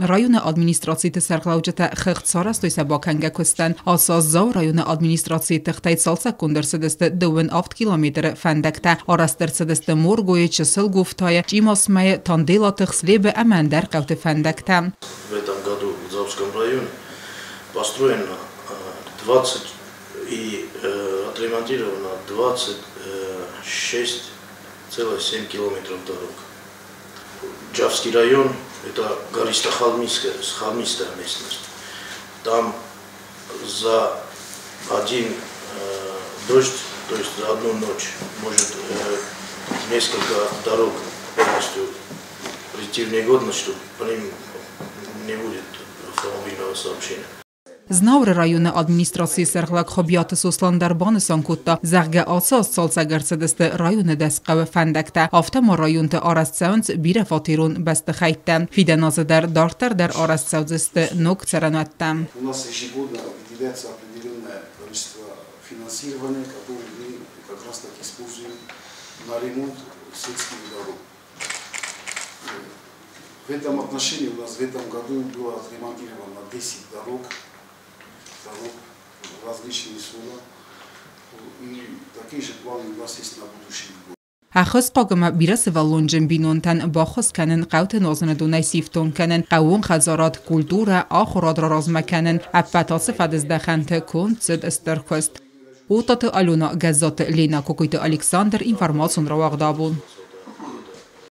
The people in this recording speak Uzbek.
Rayona administratsiyete serqlavcata xıxtsara stoysa bakanga kustan asas zav rayona administratsiyete xtayt salsa kundersədəstə dövün 7 kilometr fəndəkdə arastırsadəstə morgoye чысыл гуфтая чимасмая тандела тыхслебе әмәндәр қәуті фәндәктә. В этом году в Завском районе построено 20 и э, отремонтировано 26,7 километров дорог. Джавский район – это гористо-холмистая местность. Там за один э, дождь, то есть за одну ночь, может э, несколько дорог полностью прийти в негодность, что по ним не будет автомобильного сообщения. Знавр районы администрации сәрғлак хобияты сосландар баны санкутта зәғгә асас салса гәрсәдесті районы дәсқәві фәндәкті автома районты арастсәвінс бире фатирун бәсті хайтты. Фиден азыдар дартар дар арастсәвзісті нок царанатты. У нас ежегодно выделяется определенное количество финансирования, которое мы как раз так используем на ремонт сельских дорог. В этом отношении у нас в этом году было отремонтировано 10 дорог, страну, различные суда. И такие же планы у нас есть на будущий год. Ахыс қогыма бирасы валонжын бинонтан бахыс канын қаутын озыны дунай сифтон канын қауын хазарат культура ахурад разма канын аппатасы фадыздаханты концид истыркыст. Утаты Алена Газзаты Лена Кокойты Александр информацион рауағда бұл.